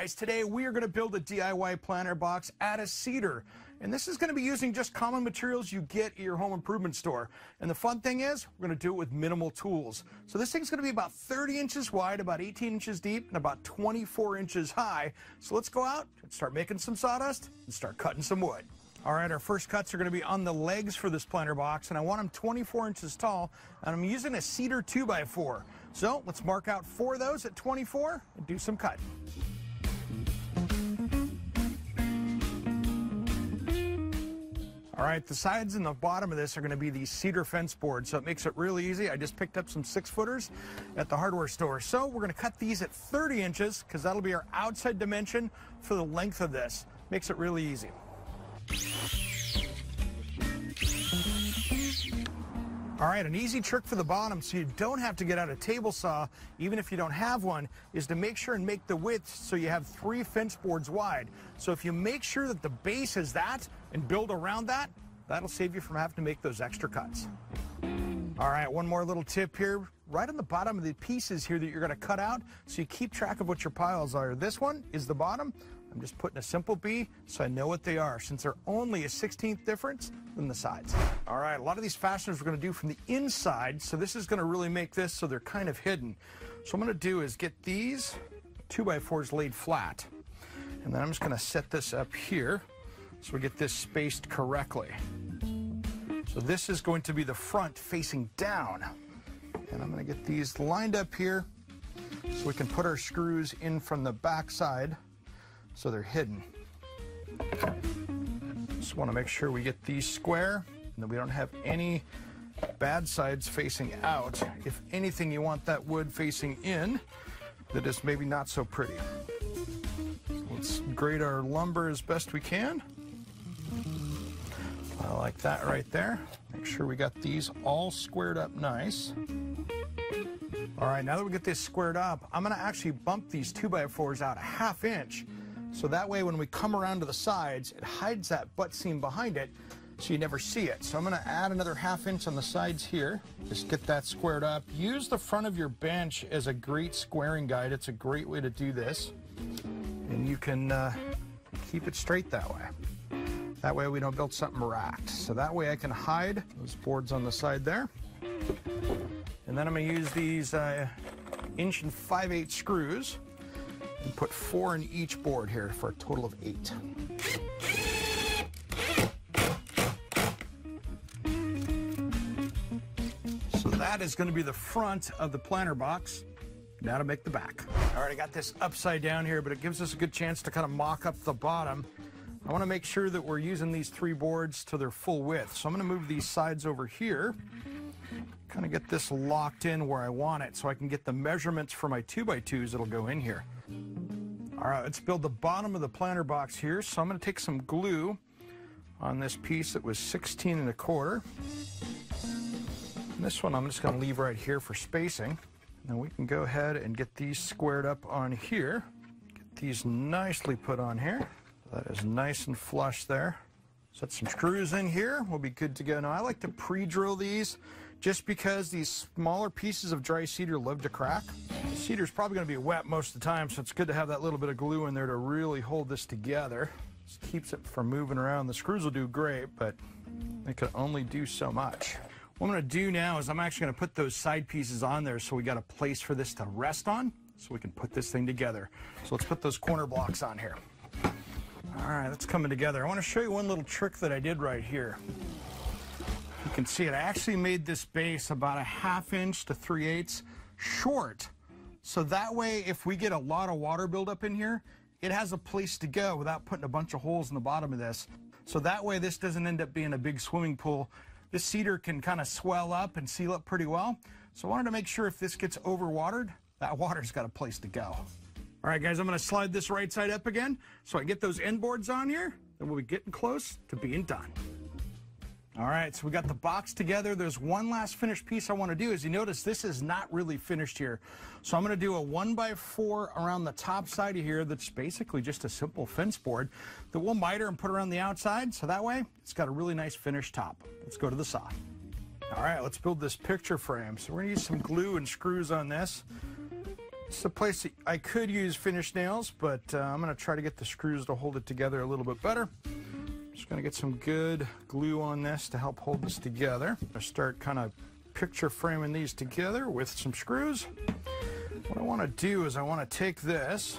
guys, today we are going to build a DIY planter box out of cedar. And this is going to be using just common materials you get at your home improvement store. And the fun thing is, we're going to do it with minimal tools. So this thing's going to be about 30 inches wide, about 18 inches deep, and about 24 inches high. So let's go out and start making some sawdust and start cutting some wood. All right, our first cuts are going to be on the legs for this planter box, and I want them 24 inches tall, and I'm using a cedar 2x4. So let's mark out four of those at 24 and do some cutting. All right, the sides and the bottom of this are going to be these cedar fence boards, so it makes it really easy. I just picked up some six footers at the hardware store. So we're going to cut these at 30 inches because that'll be our outside dimension for the length of this. Makes it really easy. All right, an easy trick for the bottom so you don't have to get out a table saw, even if you don't have one, is to make sure and make the width so you have three fence boards wide. So if you make sure that the base is that and build around that, that'll save you from having to make those extra cuts. All right, one more little tip here. Right on the bottom of the pieces here that you're going to cut out, so you keep track of what your piles are. This one is the bottom. I'm just putting a simple B so I know what they are, since they're only a 16th difference than the sides. All right, a lot of these fasteners we're going to do from the inside, so this is going to really make this so they're kind of hidden. So I'm going to do is get these two by fours laid flat, and then I'm just going to set this up here so we get this spaced correctly. So this is going to be the front facing down. And I'm going to get these lined up here so we can put our screws in from the back side so they're hidden. Just want to make sure we get these square and that we don't have any bad sides facing out. If anything, you want that wood facing in that is maybe not so pretty. So let's grade our lumber as best we can. I like that right there. Make sure we got these all squared up nice. All right, now that we get this squared up, I'm gonna actually bump these 2x4s out a half inch so that way when we come around to the sides, it hides that butt seam behind it so you never see it. So I'm gonna add another half inch on the sides here. Just get that squared up. Use the front of your bench as a great squaring guide. It's a great way to do this. And you can uh, keep it straight that way. That way we don't build something racked. So that way I can hide those boards on the side there. And then I'm gonna use these uh, inch and 5 8 screws and put four in each board here for a total of eight. So that is going to be the front of the planter box. Now to make the back. All right, I got this upside down here, but it gives us a good chance to kind of mock up the bottom. I want to make sure that we're using these three boards to their full width. So I'm going to move these sides over here, kind of get this locked in where I want it so I can get the measurements for my 2x2s that'll go in here. All right, let's build the bottom of the planter box here. So I'm going to take some glue on this piece that was 16 and a quarter. And this one I'm just going to leave right here for spacing. Now we can go ahead and get these squared up on here. Get these nicely put on here. That is nice and flush there. Set some screws in here. We'll be good to go. Now I like to pre-drill these just because these smaller pieces of dry cedar love to crack. Cedar's probably going to be wet most of the time, so it's good to have that little bit of glue in there to really hold this together. Just keeps it from moving around. The screws will do great, but they can only do so much. What I'm going to do now is I'm actually going to put those side pieces on there so we got a place for this to rest on so we can put this thing together. So let's put those corner blocks on here. All right, that's coming together. I want to show you one little trick that I did right here. You can see it. I actually made this base about a half inch to three eighths short. So that way, if we get a lot of water buildup in here, it has a place to go without putting a bunch of holes in the bottom of this. So that way, this doesn't end up being a big swimming pool. This cedar can kind of swell up and seal up pretty well. So I wanted to make sure if this gets overwatered, that water's got a place to go. All right, guys, I'm to slide this right side up again so I get those end boards on here, and we'll be getting close to being done. All right, so we got the box together. There's one last finished piece I want to do. As you notice, this is not really finished here. So I'm going to do a one by four around the top side of here that's basically just a simple fence board that we'll miter and put around the outside. So that way, it's got a really nice finished top. Let's go to the saw. All right, let's build this picture frame. So we're going to use some glue and screws on this. It's a place that I could use finished nails, but uh, I'm going to try to get the screws to hold it together a little bit better. Just going to get some good glue on this to help hold this together. I start kind of picture framing these together with some screws. What I want to do is I want to take this,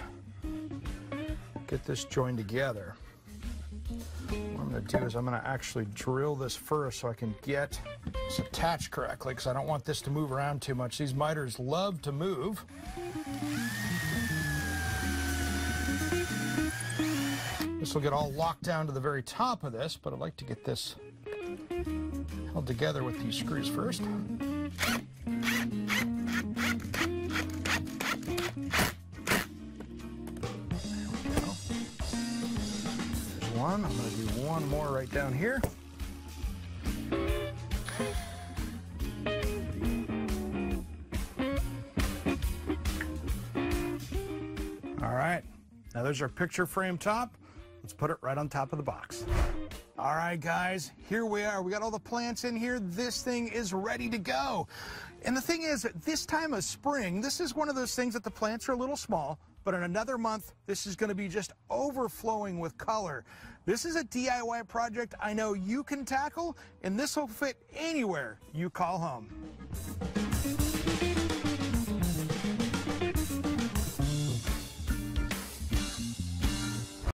get this joined together. What I'm going to do is I'm going to actually drill this first so I can get this attached correctly because I don't want this to move around too much. These miters love to move. This will get all locked down to the very top of this, but I'd like to get this held together with these screws first. one. I'm going to do one more right down here. All right, now there's our picture frame top. Let's put it right on top of the box. All right, guys, here we are. We got all the plants in here. This thing is ready to go. And the thing is, this time of spring, this is one of those things that the plants are a little small, but in another month, this is going to be just overflowing with color. This is a DIY project I know you can tackle, and this will fit anywhere you call home.